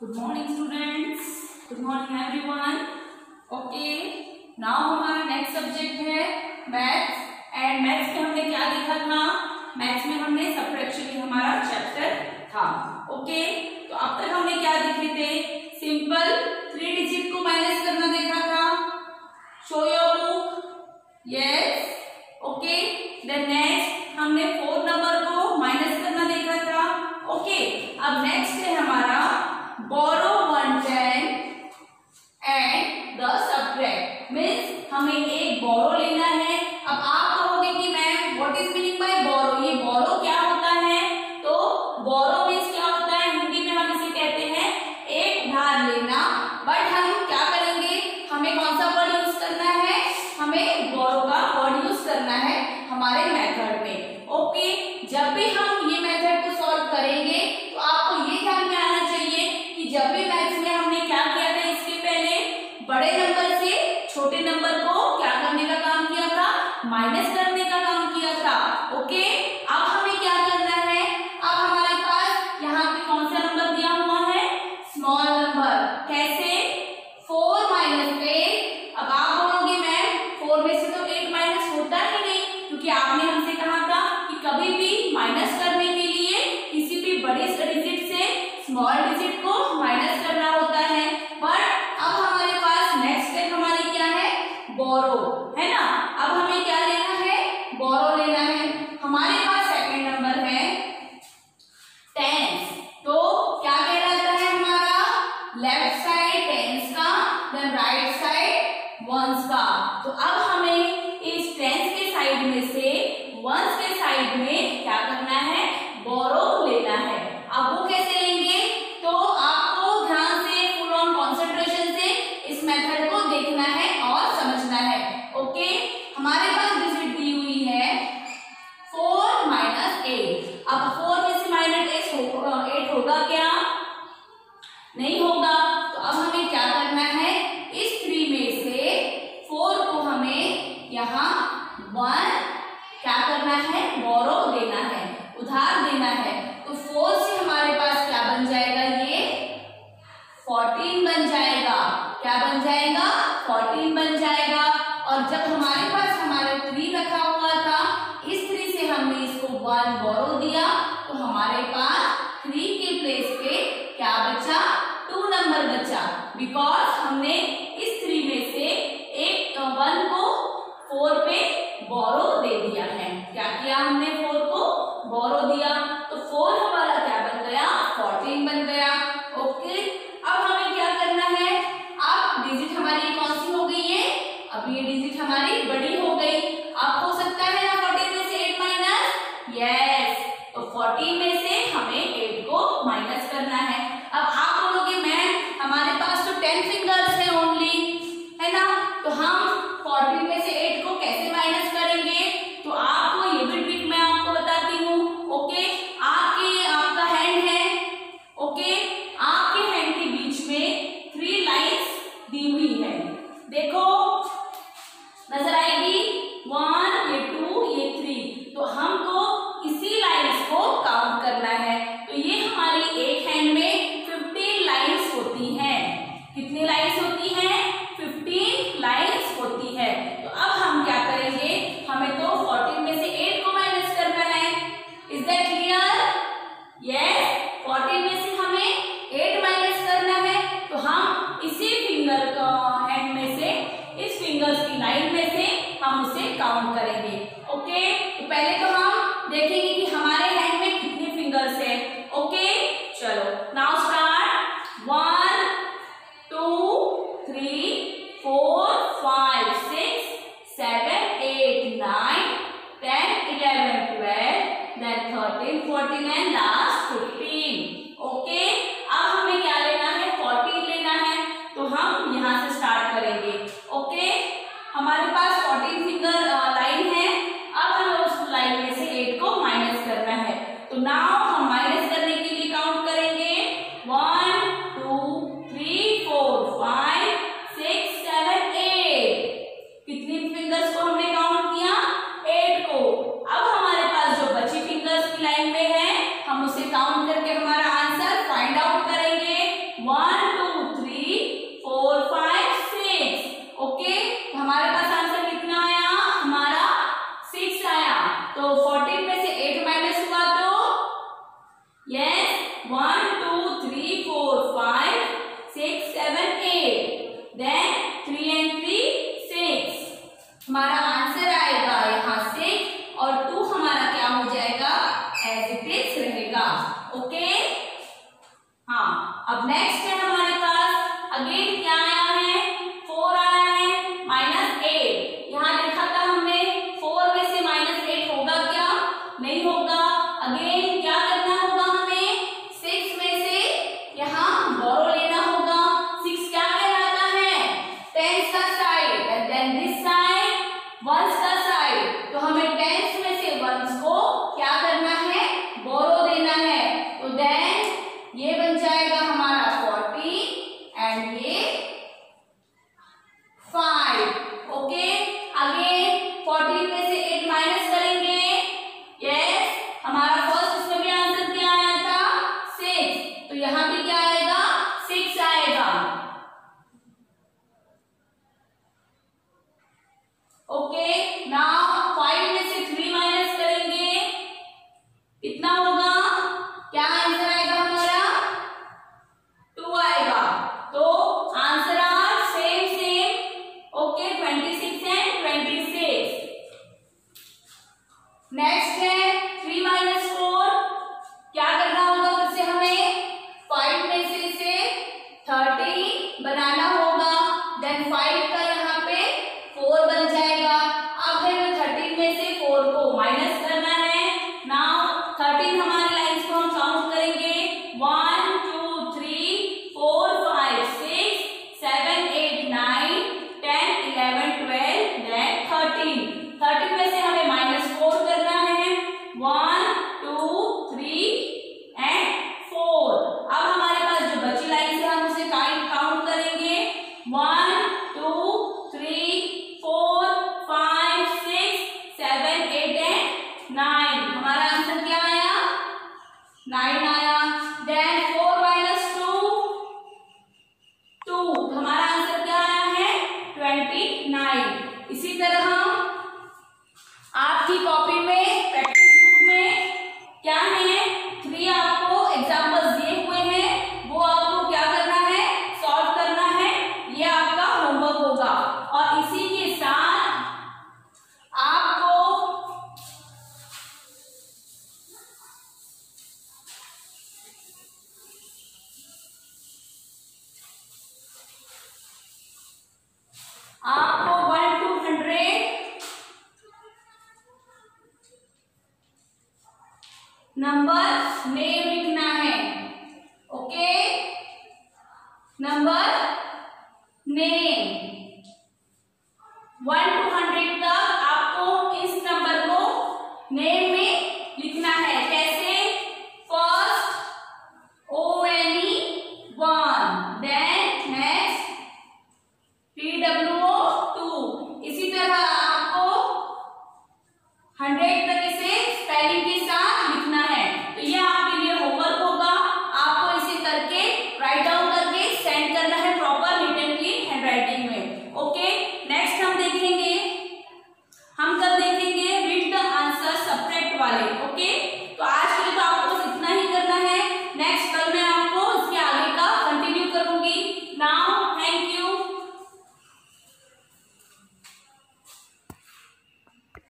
Good morning students good morning everyone okay now हमारा next subject है maths and maths में हमने क्या देखा था? मैथ्स में हमने सब्रेक्शन हमारा चैप्टर था. Okay okay? तो अब तक हमने क्या देखे थे? सिंपल हमारे मेथड में। ओके? जब भी हम ये मेथड को सॉल्व करेंगे तो आपको ये ध्यान में आना चाहिए कि जब भी मैथ्स में हमने क्या किया था इसके पहले, बड़े नंबर से छोटे नंबर को क्या करने का काम किया था? माइनस करने कि आपने करना है। तो फोर से हमारे पास क्या बन जाएगा ये? फोर्टीन बन जाएगा। क्या बन जाएगा? फोर्टीन बन जाएगा। और जब हमारे पास हमारे थ्री रखा हुआ था, इस थ्री से हमने इसको वन बोरो दिया। तो हमारे पास थ्री के प्लेस पे क्या बचा? टू नंबर बचा। बिकॉज़ हमने बड़ी हो गई अब फोर्टीन में से हमें एट माइनस करना है तो हम इसी फिंगर का हैंड में से, इस फिंगर्स की लाइन में से हम उसे काउंट करेंगे। ओके तो पहले तो हम Gracias. ये बन जाएगा 来来 number name one two hundred तक आपको इस नंबर को नेम में लिखना है। कैसे? First O N E one then next P W